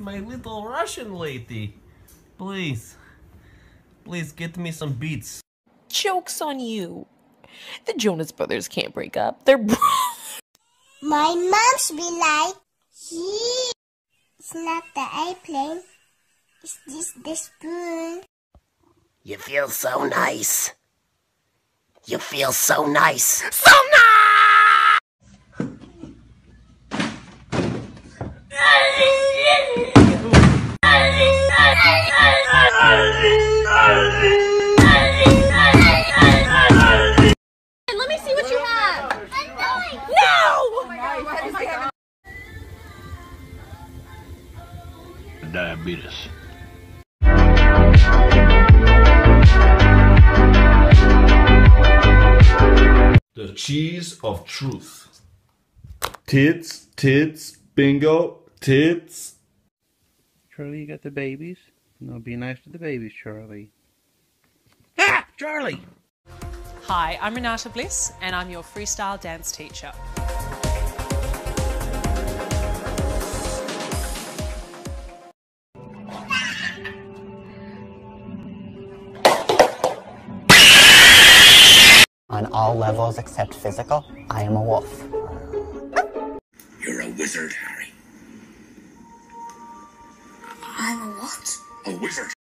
my little Russian lady. Please. Please get me some beats. Joke's on you. The Jonas Brothers can't break up. They're bro- My mom's be like, "Gee, it's not the airplane. It's just the spoon." You feel so nice. You feel so nice. so nice. No! Diabetes. The cheese of truth. Tits, tits, bingo, tits. Charlie, you got the babies? No, be nice to the babies, Charlie. Ah! Charlie! Hi, I'm Renata Bliss, and I'm your freestyle dance teacher. On all levels except physical, I am a wolf. You're a wizard, Harry. I'm a what? A wizard.